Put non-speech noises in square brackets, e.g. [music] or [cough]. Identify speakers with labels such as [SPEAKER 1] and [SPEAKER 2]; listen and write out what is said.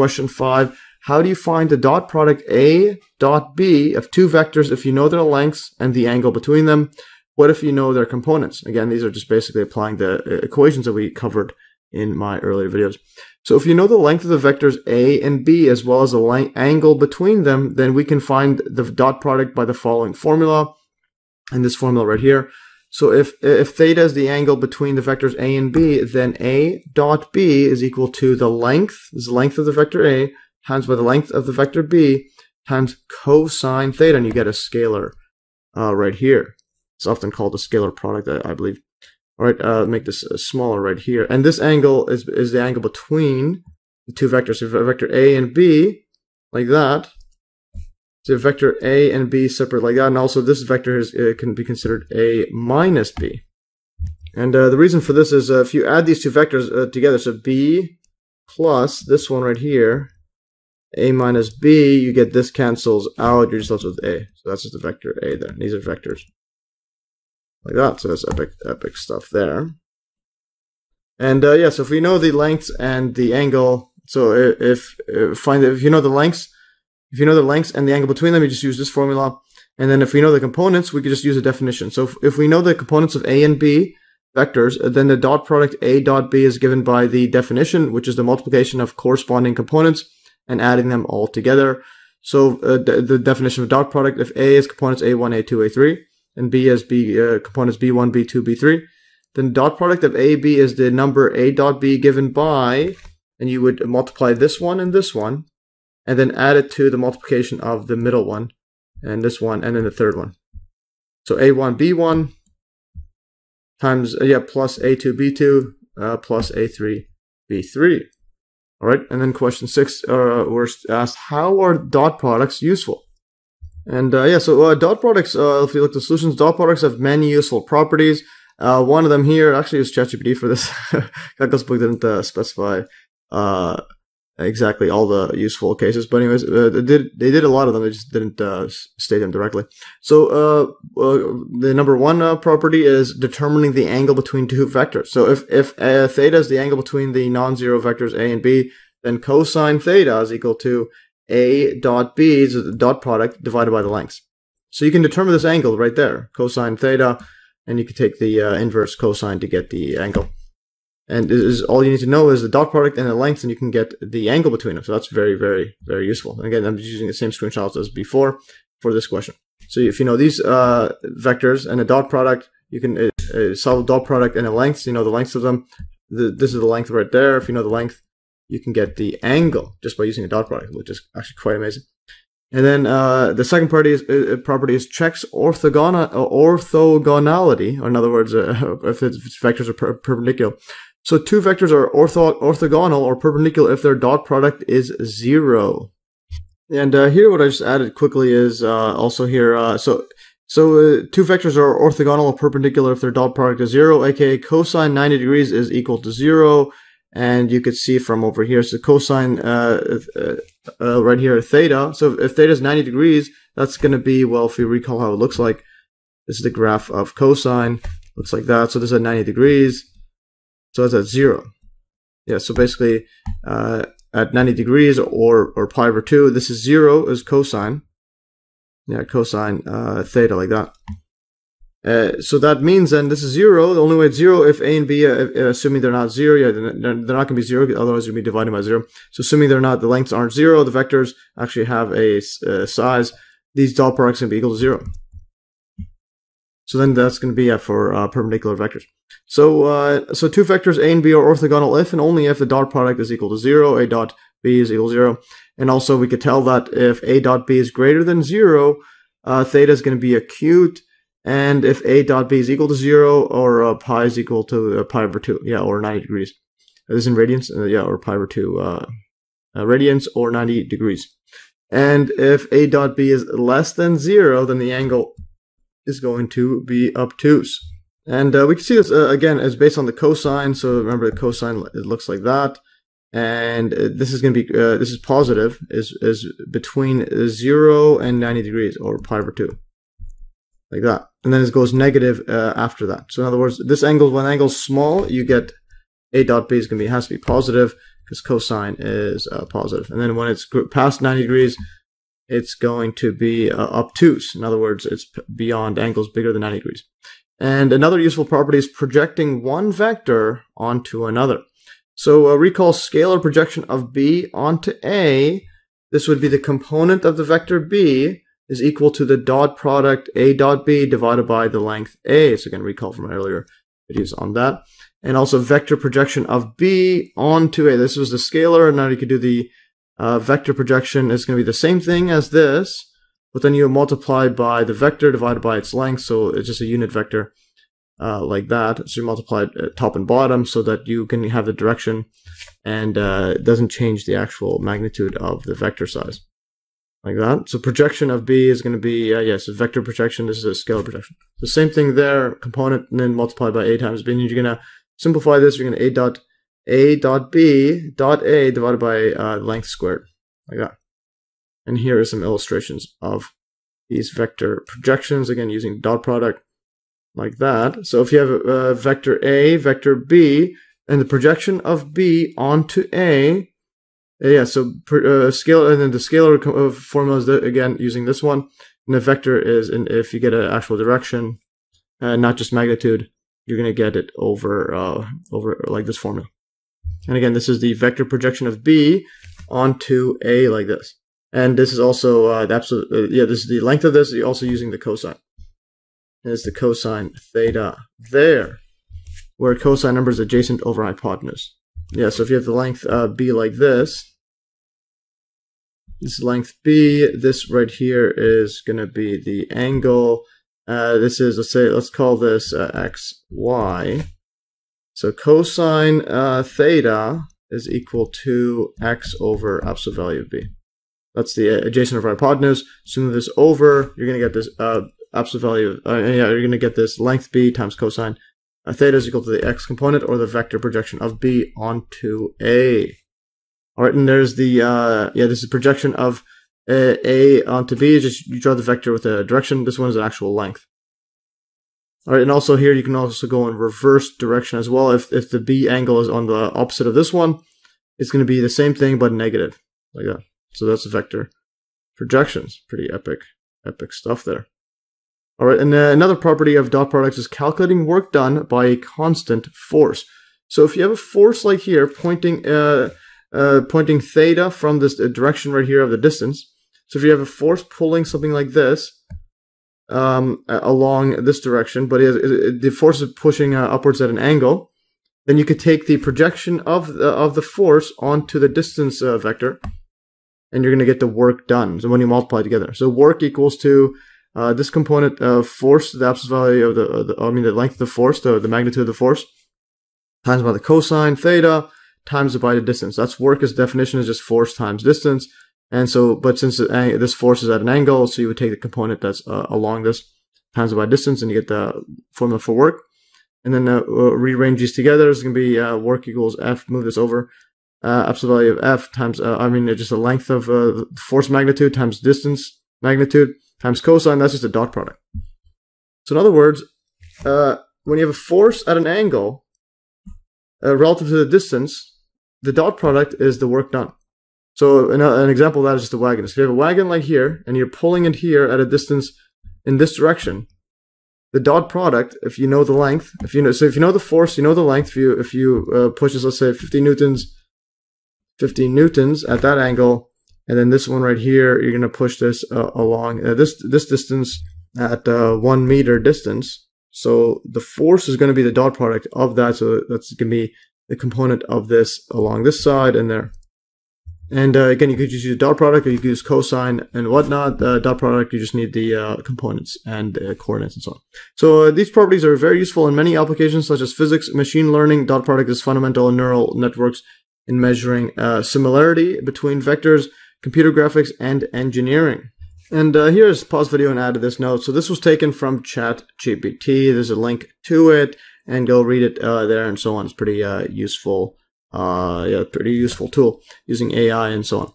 [SPEAKER 1] question five. How do you find the dot product A dot B of two vectors if you know their lengths and the angle between them? What if you know their components? Again, these are just basically applying the uh, equations that we covered in my earlier videos. So if you know the length of the vectors A and B as well as the angle between them, then we can find the dot product by the following formula. And this formula right here. So if, if theta is the angle between the vectors A and B, then A dot B is equal to the length, is the length of the vector A, times by the length of the vector B, times cosine theta, and you get a scalar uh, right here. It's often called a scalar product, I, I believe. All right, uh, make this uh, smaller right here. And this angle is, is the angle between the two vectors. So vector A and B, like that, so vector A and B separate like that, and also this vector is, uh, can be considered A minus B. And uh, the reason for this is uh, if you add these two vectors uh, together, so B plus this one right here, A minus B, you get this cancels out, you're just left with A. So that's just the vector A there. These are vectors. Like that, so that's epic, epic stuff there. And uh, yeah, so if we know the lengths and the angle, so if, if find if you know the lengths, if you know the lengths and the angle between them, you just use this formula. And then if we know the components, we could just use a definition. So if, if we know the components of A and B vectors, then the dot product A dot B is given by the definition, which is the multiplication of corresponding components and adding them all together. So uh, the, the, definition of dot product, if A is components A1, A2, A3, and B is B uh, components B1, B2, B3, then dot product of A, B is the number A dot B given by, and you would multiply this one and this one, and then add it to the multiplication of the middle one and this one and then the third one. So A1, B1 times, uh, yeah, plus A2, B2 uh, plus A3, B3. All right, and then question six, uh, asked, how are dot products useful? And uh, yeah, so uh, dot products, uh, if you look at the solutions, dot products have many useful properties. Uh, one of them here, actually, is ChatGPT for this. [laughs] Calculus book didn't specify exactly all the useful cases. But anyways, uh, they did they did a lot of them. They just didn't uh, state them directly. So uh, uh the number one uh, property is determining the angle between two vectors. So if if uh, theta is the angle between the non-zero vectors a and b, then cosine theta is equal to a dot b is the dot product divided by the lengths. So you can determine this angle right there, cosine theta, and you can take the inverse cosine to get the angle. And is all you need to know is the dot product and the length, and you can get the angle between them. So that's very, very, very useful. And again, I'm just using the same screenshots as before for this question. So if you know these uh, vectors and a dot product, you can uh, uh solve dot product and a length. You know the lengths of them. The, this is the length right there. If you know the length, you can get the angle just by using a dot product, which is actually quite amazing. And then uh, the second property is, uh, property is checks orthogonal, orthogonality, or in other words, uh, [laughs] if, its vectors are per perpendicular. So two vectors are ortho orthogonal or perpendicular if their dot product is zero. And uh, here, what I just added quickly is uh, also here. Uh, so so uh, two vectors are orthogonal or perpendicular if their dot product is zero, aka cosine 90 degrees is equal to zero. And you could see from over here, so cosine uh, uh, right here, theta. So if theta is 90 degrees, that's going to be, well, if you recall how it looks like, this is the graph of cosine. Looks like that. So this is at 90 degrees. So that's at zero. Yeah, so basically uh, at 90 degrees or, or pi over 2, this is 0 is cosine. Yeah, cosine uh, theta like that. Uh, so that means then this is 0. The only way it's 0 if a and b, uh, uh assuming they're not 0, yeah, they're, not going to be 0, otherwise to be dividing by 0. So assuming they're not, the lengths aren't 0, the vectors actually have a uh, size, these dot products going to be equal to 0. So then that's going to be for uh, perpendicular vectors. So uh, so two vectors a and b are orthogonal if and only if the dot product is equal to zero, a dot b is equal to zero. And also we could tell that if a dot b is greater than zero, uh, theta is going to be acute. And if a dot b is equal to zero, or uh, pi is equal to uh, pi over two, yeah, or 90 degrees. This is in radians, uh, yeah, or pi over two uh, radians, or 90 degrees. And if a dot b is less than zero, then the angle is going to be obtuse. And uh, we can see this uh, again as based on the cosine. So remember the cosine it looks like that. And uh, this is going to be, uh, this is positive, is, is between 0 and 90 degrees, or pi over 2. Like that. And then it goes negative uh, after that. So in other words, this angle, when angle is small, you get a dot b is going to be, has to be positive, because cosine is uh, positive. And then when it's past 90 degrees, it's going to be uh, obtuse. In other words, it's beyond angles bigger than 90 degrees. And another useful property is projecting one vector onto another. So uh, recall scalar projection of b onto a. This would be the component of the vector b is equal to the dot product a dot b divided by the length a. So again, recall from earlier videos on that. And also vector projection of b onto a. This was the scalar, and now you could do the uh, vector projection. is going to be the same thing as this, but then you multiply by the vector divided by its length, so it's just a unit vector uh, like that. So you multiply top and bottom so that you can have the direction and uh, it doesn't change the actual magnitude of the vector size like that. So projection of B is going to be, uh, yes, a vector projection. This is a scalar projection. The same thing there, component, and then multiplied by A times B. And you're going to simplify this. You're going to A dot A dot B dot A divided by uh, length squared, like that. And here are some illustrations of these vector projections, again, using dot product like that. So if you have a, a vector A, vector B, and the projection of B onto A, yeah, so uh, scale and then the scalar uh, formula is the, again using this one, and the vector is and if you get an actual direction, uh, not just magnitude, you're gonna get it over uh, over like this formula. And again, this is the vector projection of b onto a like this, and this is also uh, the absolute uh, yeah this is the length of this. You're also using the cosine. And it's the cosine theta there, where cosine number is adjacent over hypotenuse yeah, so if you have the length uh, b like this, this length b, this right here is going to be the angle. Uh, this is, let's say, let's call this uh, x, y. So cosine uh, theta is equal to x over absolute value of b. That's the adjacent over hypotenuse. So move this over, you're going to get this uh, absolute value, uh, yeah, you're going to get this length b times cosine uh, theta is equal to the x component or the vector projection of b onto a. All right, and there's the, uh, yeah, this is projection of a, a onto b. Just you draw the vector with a direction. This one is an actual length. All right, and also here you can also go in reverse direction as well. If, if the b angle is on the opposite of this one, it's going to be the same thing but negative, like that. So that's a vector projections. Pretty epic, epic stuff there. All right, and uh, another property of dot products is calculating work done by a constant force. So if you have a force like here pointing uh, uh, pointing theta from this uh, direction right here of the distance, so if you have a force pulling something like this um, along this direction, but it, it, the force is pushing uh, upwards at an angle, then you could take the projection of the, of the force onto the distance uh, vector, and you're going to get the work done. So when you multiply together, so work equals to uh, this component of force, the absolute value of the, the, I mean the length of the force, the, the magnitude of the force, times by the cosine theta, times by the distance. That's work as definition is just force times distance. And so, but since this force is at an angle, so you would take the component that's uh, along this times by distance, and you get the formula for work. And then uh, rearrange these together. It's going to be uh, work equals F. Move this over. absolute value of F times, I mean, just the length of force magnitude times distance magnitude times cosine, that's just a dot product. So in other words, uh, when you have a force at an angle uh, relative to the distance, the dot product is the work done. So an, an example of that is just a wagon. So you have a wagon like here, and you're pulling it here at a distance in this direction, the dot product, if you know the length, if you know, so if you know the force, you know the length. If you if you uh, push this, let's say 50 newtons, 50 newtons at that angle, and then this one right here, you're to push this uh, along uh, this this distance at uh, one meter distance. So the force is going to be the dot product of that. So that's going to be the component of this along this side and there. And uh, again, you could just use dot product or you could use cosine and whatnot. Dot product, you just need the uh, components and uh, coordinates and so on. So uh, these properties are very useful in many applications such as physics, machine learning. Dot product is fundamental in neural networks in measuring uh, similarity between vectors computer graphics, and engineering. And uh, here's pause video and add to this note. So this was taken from ChatGPT. There's a link to it, and go read it there and so on. It's pretty useful, Uh, yeah, pretty useful tool using AI and so on.